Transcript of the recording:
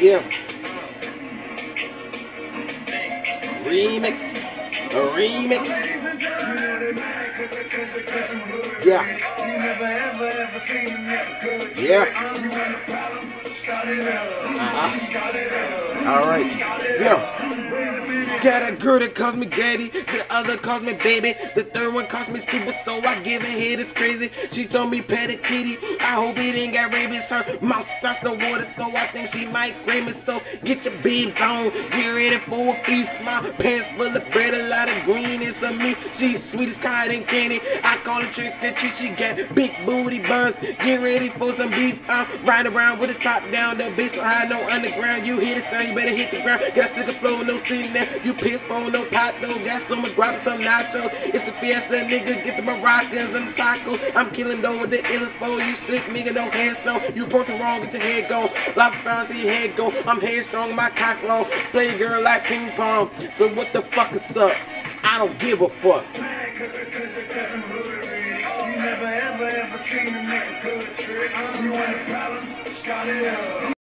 Yeah. Remix. A remix. Yeah. You never ever ever seen him. Yeah. Uh-huh. All right. Yeah. Got a girl that calls me daddy. The other calls me baby. The third one calls me stupid, so I give a head. It's crazy. She told me pet a kitty. I hope it ain't got rabies. Her mouth starts the water, so I think she might grab me. So get your beeps on. Get ready for a feast. My pants full of bread, a lot of green and some meat. She's sweet as cotton candy. I call it trick or treat. She got big booty buns. Get ready for some beef. I'm riding around with the top down. The bass so high, no underground. You hear the sound, you better hit the ground. Got a stick of flow, no sitting there. You piss bone, no pot though. Got so much guap, some nacho. It's a fiesta, nigga. Get the maracas the taco. I'm killing though with the info. You sick nigga, no hands, no. You broken wrong, get your head go. Lots of bounce, your head go. I'm headstrong, my cock long. Play girl like ping pong. So what the fuck is up? I don't give a fuck. You never ever ever seen a nigga good trick. You want a problem? Start it up.